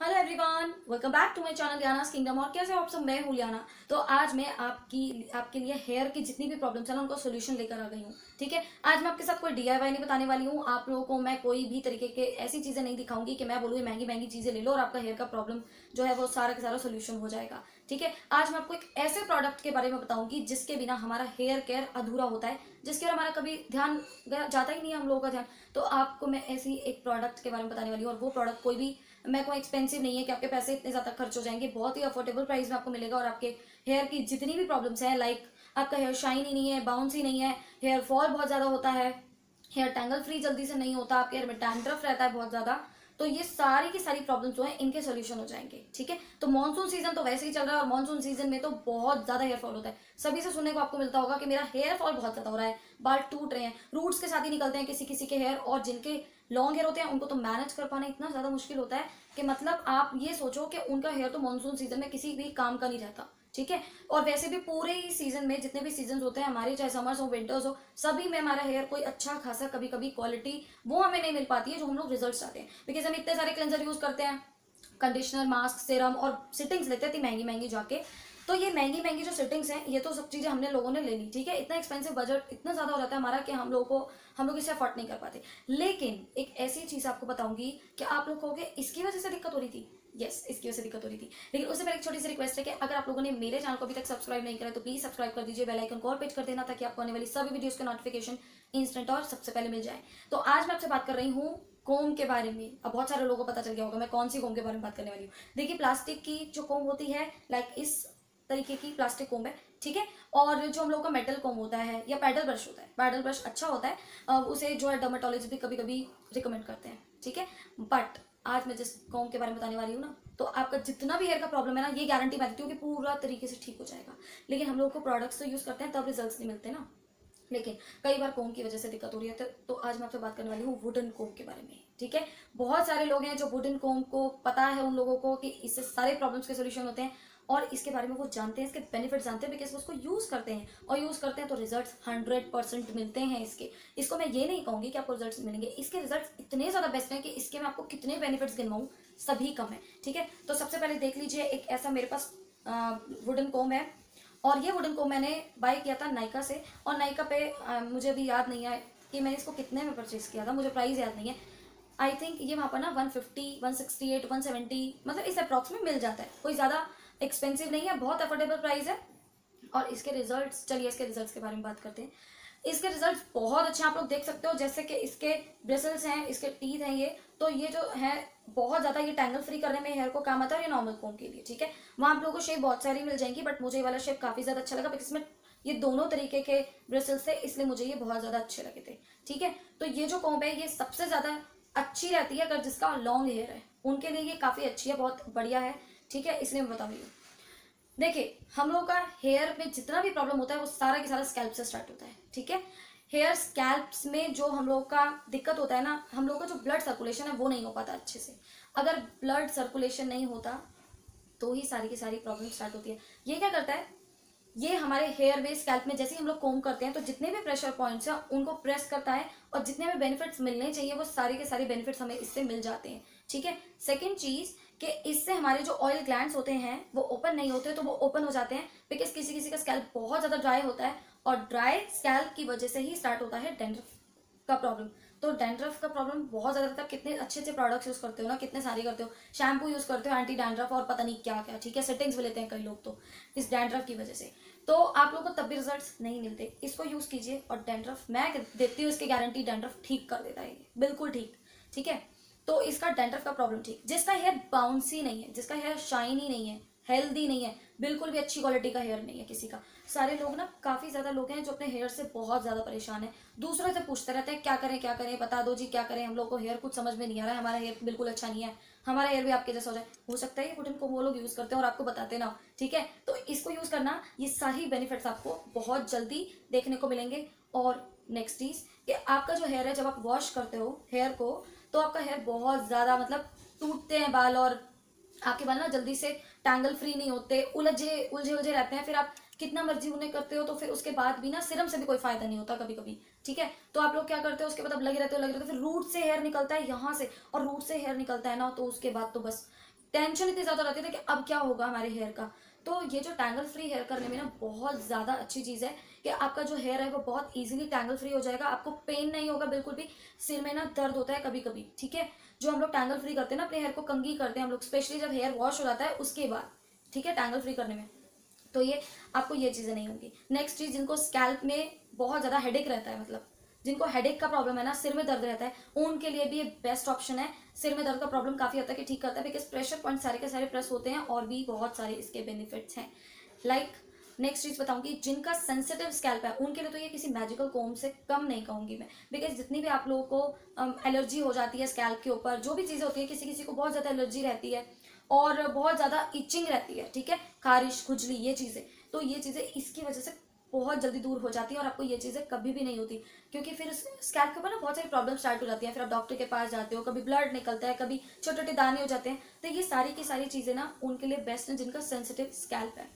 Hello everyone welcome back to my channel Liana's kingdom और कैसे आप सब? मैं हूँ लियाना। तो आज मैं आपकी, आपके लिए हेयर की जितनी भी प्रॉब्लम्स है ना, उनको सोल्यूशन लेकर आ गई हूँ, ठीक है? आज मैं आपके साथ कोई डीआईवाई नहीं बताने वाली हूँ। आप लोगों को मैं कोई भी तरीके के ऐसी चीज़ें नहीं दिखाऊँगी कि मैं बोलूँ महँगी महँगी चीज़ें ले लो और आपका हेयर का प्रॉब्लम जो है वो सारा का सारा सोल्यूशन हो जाएगा, ठीक है? आज मैं आपको एक ऐसे प्रोडक्ट के बारे में बताऊँगी जिसके बिना हमारा हेयर केयर अधूरा होता है, जिसके और हमारा कभी ध्यान जाता ही नहीं है हम लोगों का ध्यान। तो आपको मैं ऐसी एक प्रोडक्ट के बारे में बताने वाली हूँ और वो प्रोडक्ट कोई भी मैं कोई एक्सपेंसिव नहीं है कि आपके पैसे इतने ज़्यादा खर्च हो जाएँगे। बहुत ही अफोर्डेबल प्राइस में आपको मिलेगा और आपके हेयर की जितनी भी प्रॉब्लम्स हैं लाइक आपका हेयर शाइन ही नहीं है बाउंस ही नहीं है हेयर फॉल बहुत ज़्यादा होता है हेयर टैंगल फ्री जल्दी से नहीं होता, आपके हेयर में टैंड्रफ रहता है बहुत ज़्यादा तो ये सारी की सारी प्रॉब्लम्स जो है, इनके सोल्यूशन हो जाएँगे, ठीक है? तो मानसून सीज़न तो वैसे ही चल रहा है और मानसून सीज़न में तो बहुत ज़्यादा हेयर फॉल होता है। सभी से सुनने को आपको मिलता होगा कि मेरा हेयर फॉल बहुत ज़्यादा हो रहा है, बाल टूट रहे हैं रूट्स के साथ ही निकलते हैं किसी किसी के हेयर और जिनके लॉन्ग हेयर होते हैं, उनको तो मैनेज कर पाना इतना ज़्यादा मुश्किल होता है कि मतलब आप ये सोचो कि उनका हेयर तो मानसून सीज़न में किसी भी काम का नहीं रहता, ठीक है? और वैसे भी पूरे ही सीज़न में जितने भी सीज़न होते हैं, हमारे चाहे समर्स हो विंटर्स हो, सभी में हमारा हेयर कोई अच्छा खासा कभी कभी क्वालिटी वो हमें नहीं मिल पाती है जो हम लोग रिज़ल्ट चाहते हैं। बिकॉज़ हम इतने सारे क्लेंजर यूज़ करते हैं कंडीशनर मास्क सिरम और सिटिंग्स लेते हैं महँगी महँगी जाके। तो ये महँगी महँगी जो सेटिंग्स हैं ये तो सब चीज़ें हमने लोगों ने ले ली ठीक है? इतना एक्सपेंसिव बजट इतना ज़्यादा हो जाता है हमारा कि हम लोगों को हम लोग इसे अफोर्ड नहीं कर पाते। लेकिन एक ऐसी चीज़ आपको बताऊँगी कि आप लोग कहोगे इसकी वजह से दिक्कत हो रही थी? यस yes, इसकी वजह से दिक्कत हो रही थी। लेकिन उससे पहले एक छोटी सी रिक्वेस्ट है कि अगर आप लोगों ने मेरे चैनल को अभी तक सब्सक्राइब नहीं करा तो प्लीज़ सब्सक्राइब कर दीजिए बेल आइकन को और पेज कर देना ताकि आपको आने वाली सभी वीडियोस के नोटिफिकेशन इंस्टेंट और सबसे पहले मिल जाए। तो आज मैं आपसे बात कर रही हूँ कोम के बारे में। अब बहुत सारे लोगों को पता चल गया होगा मैं कौन सी कोम के बारे में बात करने वाली हूँ। देखिए प्लास्टिक की जो कोम होती है लाइक इस तरीके की प्लास्टिक कोम है, ठीक है? और जो हम लोग का मेटल कोम होता है या पैडल ब्रश होता है पैडल ब्रश अच्छा होता है उसे जो है डर्माटोलॉजी भी कभी कभी रिकमेंड करते हैं, ठीक है? बट आज मैं जिस कॉम के बारे में बताने वाली हूँ ना तो आपका जितना भी हेयर का प्रॉब्लम है ना, ये गारंटी मैं देती हूँ कि पूरा तरीके से ठीक हो जाएगा। लेकिन हम लोग को प्रोडक्ट्स तो यूज़ करते हैं, तब रिज़ल्ट नहीं मिलते ना। लेकिन कई बार कोम की वजह से दिक्कत हो रही है तो आज मैं आपसे बात करने वाली हूँ वुडन कोम के बारे में, ठीक है? बहुत सारे लोग हैं जो वुडन कोम को पता है उन लोगों को कि इससे सारे प्रॉब्लम्स के सोल्यूशन होते हैं। और इसके बारे में वो जानते हैं इसके बेनिफिट जानते हैं बिकॉज़ उसको यूज़ करते हैं। और यूज़ करते हैं तो रिज़ल्ट हंड्रेड परसेंट मिलते हैं इसके। इसको मैं ये नहीं कहूँगी कि आपको रिज़ल्ट मिलेंगे। इसके रिज़ल्ट इतने ज़्यादा बेस्ट हैं कि इसके मैं आपको कितने बेनिफिट्स गिनवाऊँ सभी कम है ठीक है? तो सबसे पहले देख लीजिए एक ऐसा मेरे पास वुडन कोम है। और ये वुडन कोम मैंने बाय किया था नाइका से। और नाइका पे आ, मुझे अभी याद नहीं है कि मैंने इसको कितने में परचेज किया था। मुझे प्राइस याद नहीं है। आई थिंक ये वहाँ पर ना 150, 168, 170 मतलब इस अप्रॉक्स में मिल जाता है। कोई ज़्यादा एक्सपेंसिव नहीं है, बहुत अफोर्डेबल प्राइस है। और इसके रिजल्ट्स चलिए इसके रिजल्ट्स के बारे में बात करते हैं। इसके रिजल्ट्स बहुत अच्छे आप लोग देख सकते हो, जैसे कि इसके ब्रिसल्स हैं, इसके टीथ हैं ये। तो ये जो है, बहुत ज़्यादा ये टैंगल फ्री करने में हेयर को काम आता है और ये नॉर्मल कोम के लिए, ठीक है? वहाँ आप लोगों को शेप बहुत सारी मिल जाएँगी बट मुझे ये वाला शेप काफ़ी ज़्यादा अच्छा लगा बिकॉज़ इसमें ये दोनों तरीके के ब्रिसल्स थे, इसलिए मुझे ये बहुत ज़्यादा अच्छे लगे थे, ठीक है? तो ये जो कोम है, ये सबसे ज़्यादा अच्छी रहती है, अगर जिसका लॉन्ग हेयर है। उनके लिए ये काफ़ी अच्छी है, बहुत बढ़िया है। ठीक है? इसलिए मैं बताऊँगी। देखिए, हम लोग का हेयर में जितना भी प्रॉब्लम होता है, वो सारा के सारा स्कैल्प से स्टार्ट होता है, ठीक है? हेयर स्कैल्प्स में जो हम लोग का दिक्कत होता है ना, हम लोग का जो ब्लड सर्कुलेशन है, वो नहीं हो पाता अच्छे से। अगर ब्लड सर्कुलेशन नहीं होता तो ही सारी की सारी प्रॉब्लम स्टार्ट होती है। ये क्या करता है? ये हमारे हेयर में स्कैल्प में, जैसे ही हम लोग कोम करते हैं तो जितने भी प्रेशर पॉइंट्स हैं, उनको प्रेस करता है, और जितने भी बेनिफिट्स मिलने चाहिए, वो सारे के सारे बेनिफिट्स हमें इससे मिल जाते हैं, ठीक है? सेकेंड चीज़ कि इससे हमारे जो ऑयल ग्लैंड होते हैं, वो ओपन नहीं होते तो वो ओपन हो जाते हैं बिकॉज़ किसी किसी का स्कैल्प बहुत ज़्यादा ड्राई होता है, और ड्राई स्कैल्प की वजह से ही स्टार्ट होता है डेंड्रफ का प्रॉब्लम तो डेंड्रफ का प्रॉब्लम बहुत ज़्यादा रहता है कितने अच्छे अच्छे प्रोडक्ट्स यूज़ करते हो ना, कितने सारे करते हो. शैम्पू यूज़ करते हो एंटी डैंड्रफ और पता नहीं क्या क्या, ठीक है सेटिंग्स भी लेते हैं कई लोग तो इस डैंड्रफ की वजह से. तो आप लोग को तब भी रिज़ल्ट नहीं मिलते. इसको यूज़ कीजिए और डेंड्रफ मैं देती हूँ इसकी गारंटी डेंड्रफ ठीक कर देता है बिल्कुल ठीक ठीक है? तो इसका डेंड्रफ का प्रॉब्लम ठीक। जिसका हेयर बाउंसी नहीं है, जिसका हेयर शाइनी नहीं है हेल्दी नहीं है, बिल्कुल भी अच्छी क्वालिटी का हेयर नहीं है किसी का। सारे लोग ना, काफ़ी ज़्यादा लोग हैं जो अपने हेयर से बहुत ज़्यादा परेशान है। दूसरों से पूछते रहते हैं, क्या करें क्या करें? बता दो जी, क्या करें? हम लोग को हेयर कुछ समझ में नहीं आ रहा है, हमारा हेयर बिल्कुल अच्छा नहीं है। हमारा हेयर भी आपके जैसा हो जाए। हो सकता है कुटन को वो लोग यूज़ करते हैं और आपको बताते ना ठीक है? तो इसको यूज़ करना, ये सारी बेनिफिट्स आपको बहुत जल्दी देखने को मिलेंगे। और नेक्स्ट चीज़ कि आपका जो हेयर है, जब आप वॉश करते हो हेयर को तो आपका हेयर बहुत ज़्यादा मतलब टूटते हैं बाल और आपके बाल ना जल्दी से टैंगल फ्री नहीं होते, उलझे उलझे उलझे रहते हैं। फिर आप कितना मर्ज़ी उन्हें करते हो तो फिर उसके बाद भी ना सिरम से भी कोई फ़ायदा नहीं होता कभी कभी ठीक है? तो आप लोग क्या करते हो, उसके बाद लगे रहते हो, लगे रहते हो, फिर रूट से हेयर निकलता है यहाँ से, और रूट से हेयर निकलता है ना तो उसके बाद तो बस टेंशन इतनी ज़्यादा रहती थी कि अब क्या होगा हमारे हेयर का। तो ये जो टैंगल फ्री हेयर करने में ना बहुत ज़्यादा अच्छी चीज़ है कि आपका जो हेयर है वो बहुत इजीली टैंगल फ्री हो जाएगा, आपको पेन नहीं होगा बिल्कुल भी, सिर में ना दर्द होता है कभी कभी ठीक है? जो हम लोग टैंगल फ्री करते हैं ना, अपने हेयर को कंगी करते हैं हम लोग स्पेशली जब हेयर वॉश हो जाता है उसके बाद, ठीक है? टैंगल फ्री करने में। तो ये आपको ये चीज़ें नहीं होंगी। नेक्स्ट चीज़ जिनको स्कैल्प में बहुत ज़्यादा हेडेक रहता है मतलब जिनको हेडेक का प्रॉब्लम है ना, सिर में दर्द रहता है, उनके लिए भी ये बेस्ट ऑप्शन है। सिर में दर्द का प्रॉब्लम काफ़ी हद तक ठीक करता है बिकॉज़ प्रेशर पॉइंट सारे के सारे प्रेस होते हैं और भी बहुत सारे इसके बेनिफिट्स हैं। लाइक नेक्स्ट चीज़ बताऊँगी जिनका सेंसिटिव स्कैल्प है, उनके लिए तो ये किसी मैजिकल कोम से कम नहीं कहूँगी मैं। बिकॉज़ जितनी भी आप लोगों को एलर्जी हो जाती है स्कैल्प के ऊपर, जो भी चीज़ें होती है, किसी किसी को बहुत ज़्यादा एलर्जी रहती है और बहुत ज़्यादा इचिंग रहती है, ठीक है? खारिश, खुजली, ये चीज़ें। तो ये चीज़ें इसकी वजह से बहुत जल्दी दूर हो जाती है और आपको ये चीज़ें कभी भी नहीं होती। क्योंकि फिर स्कैल्प के ऊपर ना बहुत सारी प्रॉब्लम स्टार्ट हो जाती है। फिर आप डॉक्टर के पास जाते हो, कभी ब्लड निकलता है, कभी छोटे छोटे दाने हो जाते हैं। तो ये सारी की सारी चीज़ें ना उनके लिए बेस्ट हैं, जिनका सेंसिटिव स्कैल्प है।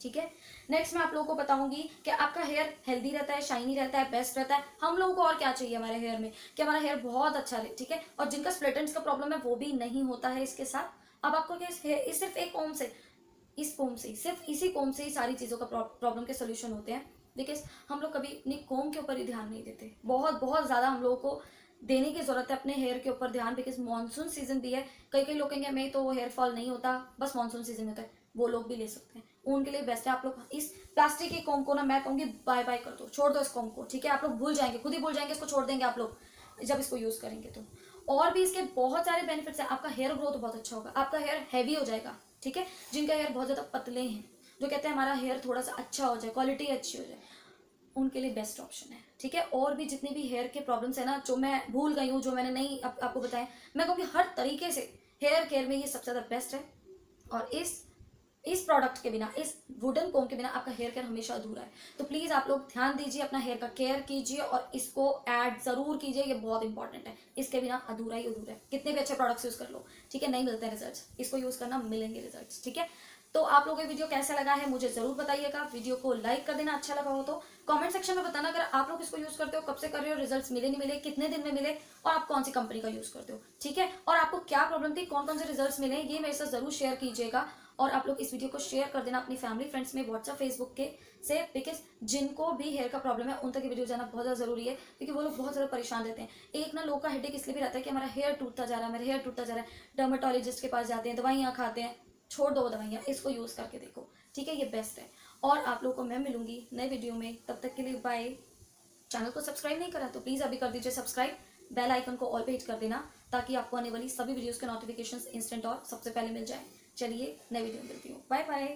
ठीक है? नेक्स्ट मैं आप लोगों को बताऊँगी कि आपका हेयर हेल्दी रहता है शाइनी रहता है बेस्ट रहता है। हम लोगों को और क्या चाहिए हमारे हेयर में? कि हमारा हेयर बहुत अच्छा रहे, ठीक है? और जिनका स्प्लेटेंट्स का प्रॉब्लम है, वो भी नहीं होता है इसके साथ। अब आपको क्या सिर्फ़ एक ओम से इस कोम से, सिर्फ़ इसी कोम से ही सारी चीज़ों का प्रॉब्लम के सोल्यूशन होते हैं। बिकॉज़ हम लोग कभी अपनी कोम के ऊपर ही ध्यान नहीं देते। बहुत बहुत ज़्यादा हम लोगों को देने की ज़रूरत है अपने हेयर के ऊपर ध्यान बिकॉज़ मानसून सीज़न भी है। कई कई लोग कहेंगे, मैं तो हेयर फॉल नहीं होता, बस मानसून सीज़न होता है। वो लोग भी ले सकते हैं। उनके लिए बेस्ट है। आप लोग इस प्लास्टिक के कोम को ना, मैं कहूँगी बाय बाय कर दो। छोड़ दो इस कोम को, ठीक है? आप लोग भूल जाएँगे, खुद ही भूल जाएँगे, इसको छोड़ देंगे आप लोग, जब इसको यूज़ करेंगे तो। और भी इसके बहुत सारे बेनिफिट्स हैं। आपका हेयर ग्रोथ बहुत अच्छा होगा। आपका हेयर हैवी हो जाएगा। ठीक है? जिनका हेयर बहुत ज़्यादा पतले हैं जो कहते हैं हमारा हेयर थोड़ा सा अच्छा हो जाए क्वालिटी अच्छी हो जाए उनके लिए बेस्ट ऑप्शन है ठीक है? और भी जितने भी हेयर के प्रॉब्लम्स है ना जो मैं भूल गई हूँ जो मैंने नहीं आप, आपको बताया मैं कहूँगी हर तरीके से हेयर केयर में ये सबसे ज़्यादा बेस्ट है। और इस इस प्रोडक्ट के बिना, इस वुडन कोम के बिना आपका हेयर केयर हमेशा अधूरा है। तो प्लीज़ आप लोग ध्यान दीजिए अपना हेयर का केयर कीजिए और इसको ऐड ज़रूर कीजिए, ये बहुत इंपॉर्टेंट है। इसके बिना अधूरा ही अधूरा है। कितने भी अच्छे प्रोडक्ट्स यूज़ कर लो, ठीक है? नहीं मिलते रिज़ल्ट इसको यूज़ करना मिलेंगे रिज़ल्ट ठीक है? तो आप लोगों को वीडियो कैसा लगा है, मुझे ज़रूर बताइएगा। वीडियो को लाइक कर देना अच्छा लगा हो तो कमेंट सेक्शन में बताना अगर आप लोग इसको यूज़ करते हो, कब से कर रहे हो रिजल्ट्स मिले, नहीं मिले, कितने दिन में मिले और आप कौन सी कंपनी का यूज़ करते हो, ठीक है? और आपको क्या प्रॉब्लम थी कौन कौन से रिज़ल्ट मिले, ये मेरे साथ ज़रूर शेयर कीजिएगा। और आप लोग इस वीडियो को शेयर कर देना अपनी फैमिली फ्रेंड्स में व्हाट्सएप फेसबुक के से बिकॉज़ जिनको भी हेयर का प्रॉब्लम है उन तक वीडियो जाना बहुत ज़्यादा ज़रूरी है, क्योंकि वो लोग बहुत ज़्यादा परेशान रहते हैं। एक ना लोग का हेडेक इसलिए भी रहता है कि हमारा हेयर टूटता जा रहा है मेरा हेयर टूटता जा रहा है डर्माटोलॉजिस्ट के पास जाते हैं, दवाइयाँ खाते हैं छोड़ दो दवाइयाँ, इसको यूज़ करके देखो। ठीक है? ये बेस्ट है। और आप लोगों को मैं मिलूँगी नए वीडियो में। तब तक के लिए बाय चैनल को सब्सक्राइब नहीं करा तो प्लीज़ अभी कर दीजिए सब्सक्राइब बेल आइकन को ऑल पे हिट कर देना ताकि आपको आने वाली सभी वीडियोज़ के नोटिफिकेशन इंस्टेंट और सबसे पहले मिल जाए। चलिए नए वीडियो में मिलती हूँ। Bye bye